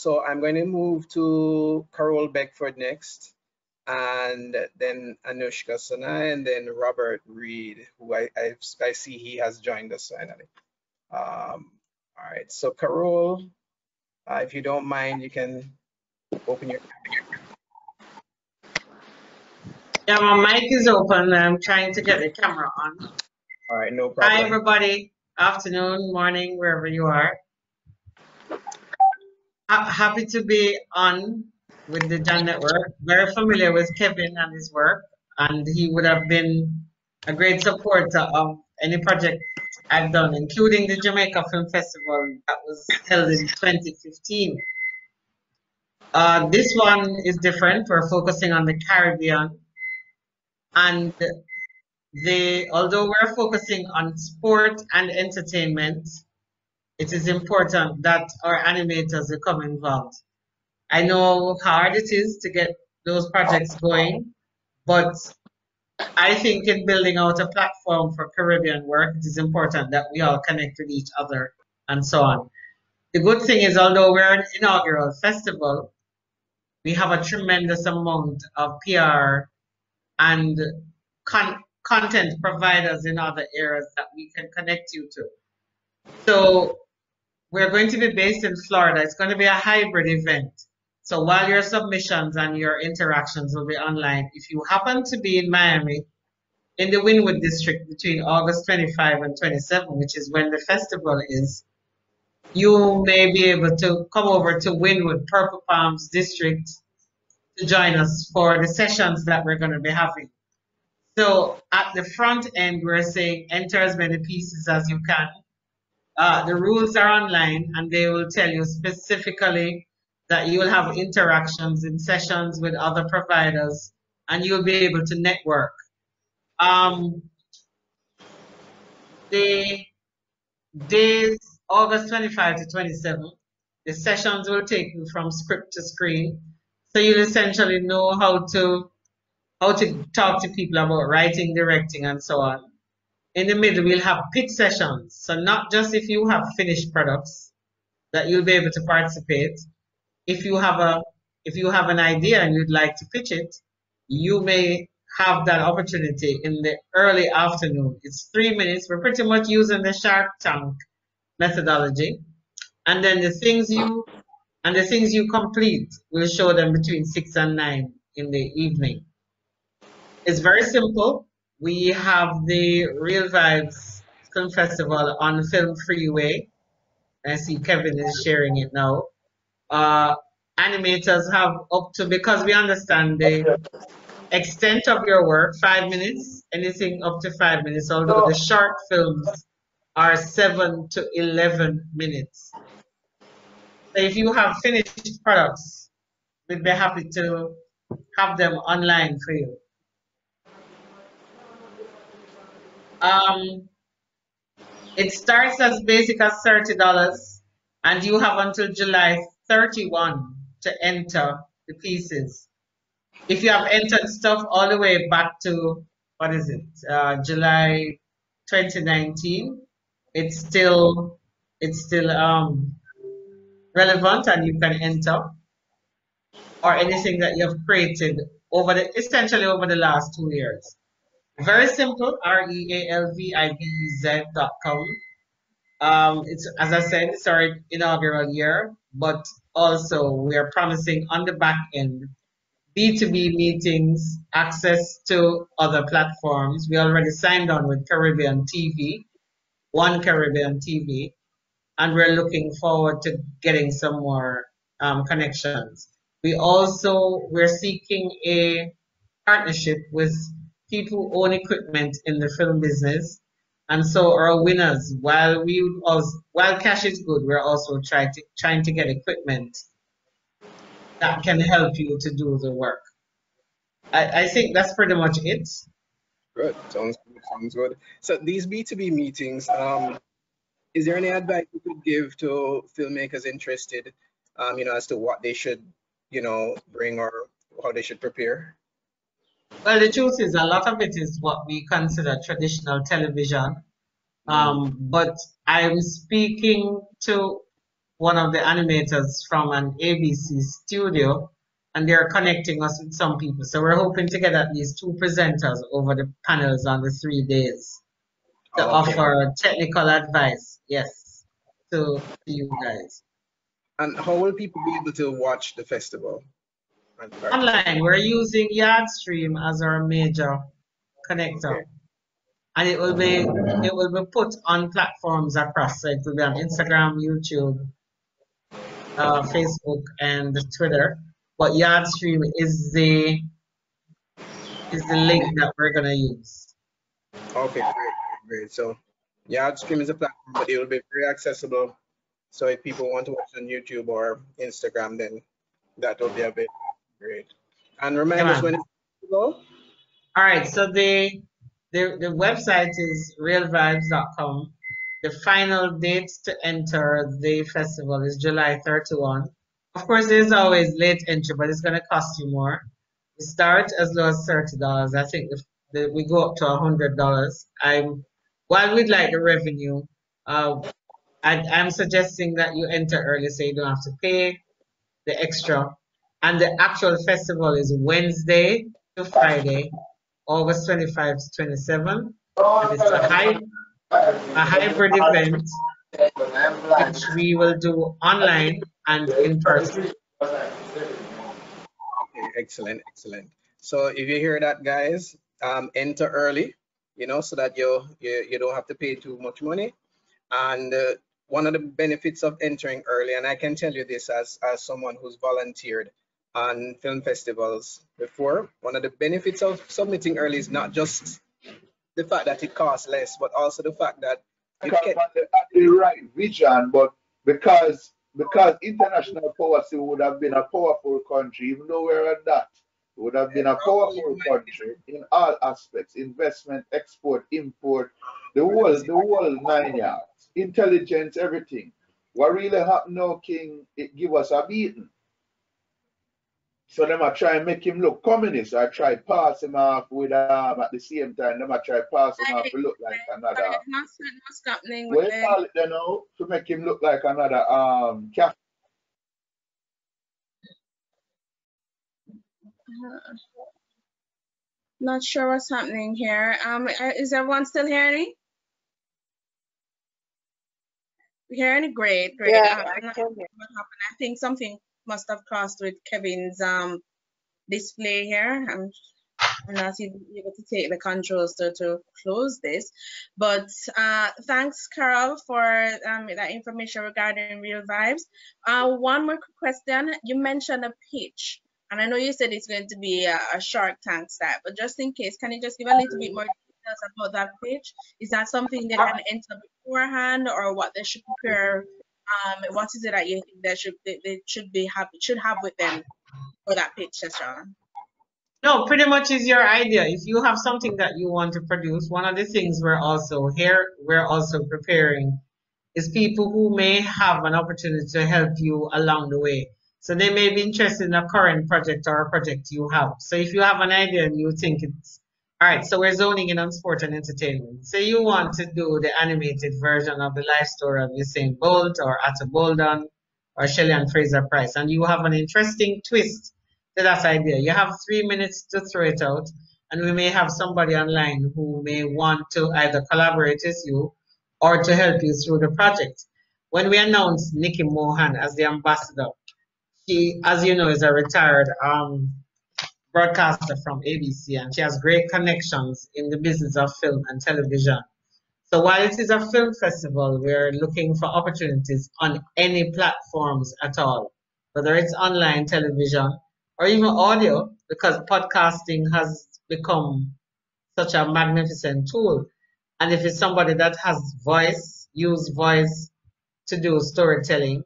so I'm going to move to Carole Beckford next, and then Anushka Sanai, and then Robert Reed, who I, I, I see he has joined us finally. Um, all right, so Carole, uh, if you don't mind, you can open your Yeah, my mic is open. I'm trying to get the camera on. All right, no problem. Hi, everybody. Afternoon, morning, wherever you are. Happy to be on with the JANN Network. Very familiar with Kevin and his work, and he would have been a great supporter of any project I've done, including the Jamaica Film Festival that was held in 2015. Uh, this one is different. We're focusing on the Caribbean and they, although we're focusing on sport and entertainment, it is important that our animators become involved. I know how hard it is to get those projects going, but I think in building out a platform for Caribbean work, it is important that we all connect with each other and so on. The good thing is, although we're an inaugural festival, we have a tremendous amount of PR and con content providers in other areas that we can connect you to. So we're going to be based in Florida. It's going to be a hybrid event. So while your submissions and your interactions will be online, if you happen to be in Miami, in the Wynwood district between August 25 and 27, which is when the festival is, you may be able to come over to Wynwood, Purple Palms district to join us for the sessions that we're going to be having. So at the front end, we're saying enter as many pieces as you can. Uh, the rules are online and they will tell you specifically that you will have interactions in sessions with other providers and you'll be able to network. Um, the days August 25 to 27, the sessions will take you from script to screen so you'll essentially know how to how to talk to people about writing, directing, and so on. In the middle, we'll have pitch sessions. So not just if you have finished products that you'll be able to participate. If you have a if you have an idea and you'd like to pitch it, you may have that opportunity in the early afternoon. It's three minutes. We're pretty much using the Shark Tank methodology. And then the things you and the things you complete, we'll show them between 6 and 9 in the evening. It's very simple. We have the Real Vibez Film Festival on FilmFreeway. I see Kevin is sharing it now. Uh, animators have up to, because we understand the extent of your work, five minutes, anything up to five minutes, although the short films are seven to 11 minutes. So if you have finished products, we'd be happy to have them online for you. Um, it starts as basic as $30 and you have until July 31 to enter the pieces. If you have entered stuff all the way back to, what is it, uh, July 2019, it's still, it's still um, relevant and you can enter or anything that you have created over the essentially over the last two years. Very simple, R-E-A-L-V-I-B-E-Z dot com. Um, it's as I said, it's our inaugural year, but also we are promising on the back end B2B meetings, access to other platforms. We already signed on with Caribbean TV, One Caribbean TV, and we're looking forward to getting some more um, connections. We also, we're seeking a partnership with people who own equipment in the film business. And so our winners, while we also, while cash is good, we're also trying to, trying to get equipment that can help you to do the work. I, I think that's pretty much it. Good. Sounds good. Sounds good. So these B2B meetings, um, is there any advice you could give to filmmakers interested, um, you know, as to what they should, you know, bring or how they should prepare? Well, the truth is, a lot of it is what we consider traditional television. Um, but I'm speaking to one of the animators from an ABC studio, and they're connecting us with some people. So we're hoping to get at least two presenters over the panels on the three days to Okay. offer technical advice. Yes, to, to you guys. And how will people be able to watch the festival? Online, we're using Yardstream as our major connector. Okay. and it will be it will be put on platforms across. So it will be on Instagram, YouTube, uh, Facebook, and Twitter. But Yardstream is the is the link that we're gonna use. Okay, great, great, great. So, Yardstream is a platform, but it will be very accessible. So if people want to watch on YouTube or Instagram, then that will be a bit great. And remind us when it's go. All right, so the the the website is realvibez.com. The final date to enter the festival is July 31. Of course, there's always late entry, but it's going to cost you more. We start as low as $30. I think the, the, we go up to $100. I'm, while we'd like the revenue, uh, I, I'm suggesting that you enter early so you don't have to pay the extra. And the actual festival is Wednesday to Friday, August 25 to 27. And it's a, hy- a hybrid event which we will do online and in person. Okay, excellent, excellent. So if you hear that, guys, um, enter early, you know, so that you you, you don't have to pay too much money. And uh, one of the benefits of entering early, and I can tell you this as as someone who's volunteered on film festivals before, one of the benefits of submitting early is not just the fact that it costs less, but also the fact that you get the, the right vision, but because because international policy would have been a powerful country, even though we're at that, it would have been a powerful country in all aspects, investment, export, import, the whole the whole nine yards, intelligence, everything. What really happened now, King, it give us a beating. So them I try and make him look communist. I try pass him off with um at the same time. Them I try pass him off to look like another What's, what's happening what with you the call it then now to make him look like another um cat. uh, not sure what's happening here. Um, uh, is everyone still hearing me? Hearing me? Great, great. Yeah, Um, I I'm not can hear. what happened. I think something must have crossed with Kevin's um display here. I'm, I'm not able to take the controls to, to close this. But uh, thanks, Carole, for um, that information regarding Real Vibez. Uh, one more question. You mentioned a pitch, and I know you said it's going to be a, a Shark Tank style, but just in case, can you just give a little bit more details about that pitch? Is that something they can enter beforehand, or what they should prepare? Um, what is it that you think they should they, they should be happy should have with them for that pitch session? No, pretty much is your idea. If you have something that you want to produce, one of the things we're also here, we're also preparing is people who may have an opportunity to help you along the way. So they may be interested in a current project or a project you have. So if you have an idea and you think it's all right, so we're zoning in on sport and entertainment. Say you want to do the animated version of the life story of Usain Bolt or Ato Boldon or Shelley and Fraser Price, and you have an interesting twist to that idea. You have three minutes to throw it out, and we may have somebody online who may want to either collaborate with you or to help you through the project. When we announced Nikki Mohan as the ambassador, she, as you know, is a retired um, broadcaster from ABC, and she has great connections in the business of film and television. So while it is a film festival, we're looking for opportunities on any platforms at all, whether it's online television or even audio, because podcasting has become such a magnificent tool. And if it's somebody that has voice, use voice to do storytelling.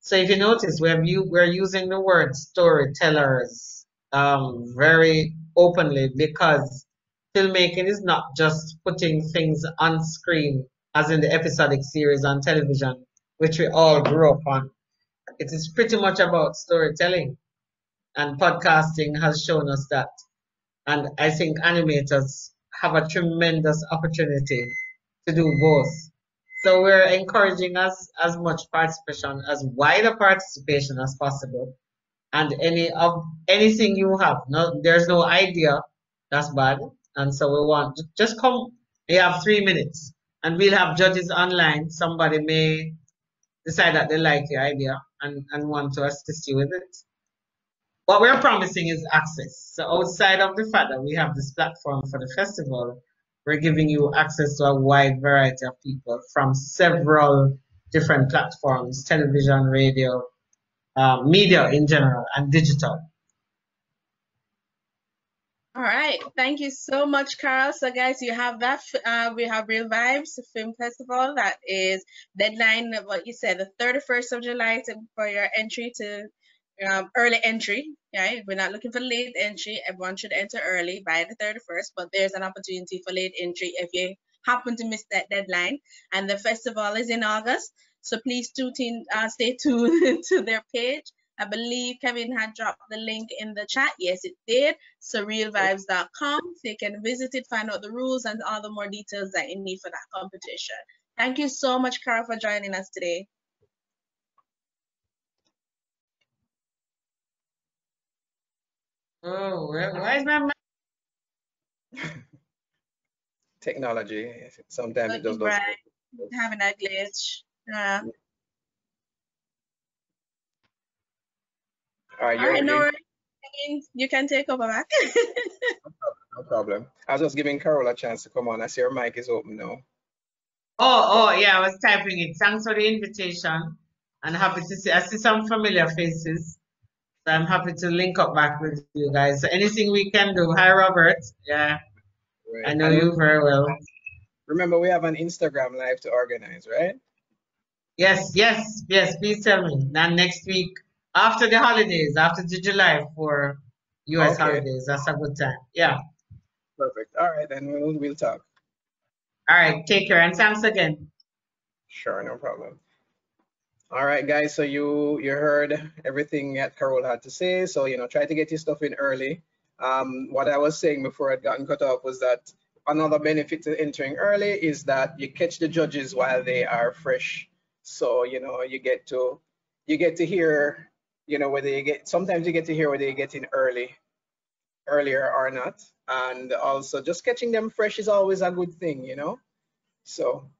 So if you notice, we're, we're using the word storytellers um, very openly because filmmaking is not just putting things on screen, as in the episodic series on television, which we all grew up on. It is pretty much about storytelling, and podcasting has shown us that. And I think animators have a tremendous opportunity to do both. So we're encouraging us as much participation, as wide a participation as possible. And any of anything you have, no, there's no idea that's bad. And so we want just come. You have three minutes, and we'll have judges online. Somebody may decide that they like the idea and, and want to assist you with it. What we're promising is access. So outside of the fact that we have this platform for the festival, we're giving you access to a wide variety of people from several different platforms, television, radio, uh, media in general, and digital. All right, thank you so much, Carl. So, guys, you have that. Uh, we have Real Vibez Film Festival. That is deadline. What you said, the 31st of July to, for your entry to um, early entry. Right, we're not looking for late entry. Everyone should enter early by the 31st, but there's an opportunity for late entry if you happen to miss that deadline. And the festival is in August, so please tune, uh, stay tuned to their page I believe Kevin had dropped the link in the chat. Yes, it did. Surrealvibes.com. So you can visit it, find out the rules and all the more details that you need for that competition. Thank you so much, Carl, for joining us today. Oh, where, where's my Technology. Sometimes it does not. Having a glitch. Yeah. All right, All right no You can take over back. no problem. I was just giving Carole a chance to come on. I see her mic is open now. Oh, oh, yeah, I was typing it. Thanks for the invitation. And happy to see, I see some familiar faces. So I'm happy to link up back with you guys. So anything we can do. Hi, Robert. Yeah, right. I know you very well. Remember, we have an Instagram live to organize, right? Yes, yes, yes. Please tell me. Now next week, after the holidays, after the July for US okay. holidays. That's a good time. Yeah. Perfect. All right, then we'll we'll talk. All right, take care and thanks again. Sure, no problem. All right, guys. So you you heard everything that Carole had to say. So you know, try to get your stuff in early. Um, what I was saying before I'd gotten cut off was that another benefit to entering early is that you catch the judges while they are fresh. So you know, you get to you get to hear you know whether you get sometimes you get to hear whether you get in early earlier or not. And also just catching them fresh is always a good thing you know? So